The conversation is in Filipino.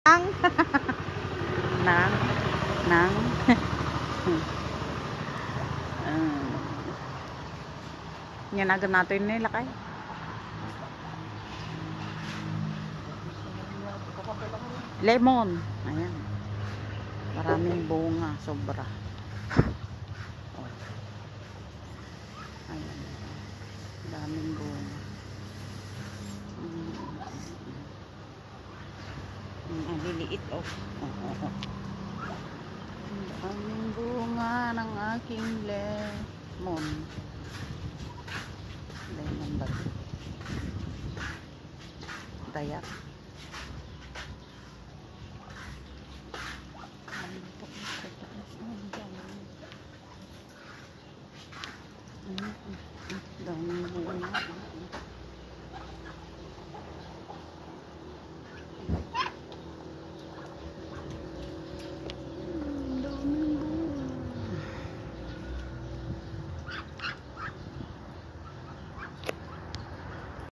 Nang. Nang. Nang. um, yan agad natin nilakay. Lemon. Ayan. Maraming bunga. Sobra. Ayan. Daming Ang liliit oh. Oh, oh, oh. Ang bunga ng aking lemon. Lemon ba? Dayak. Mm-hmm. Daming bunga.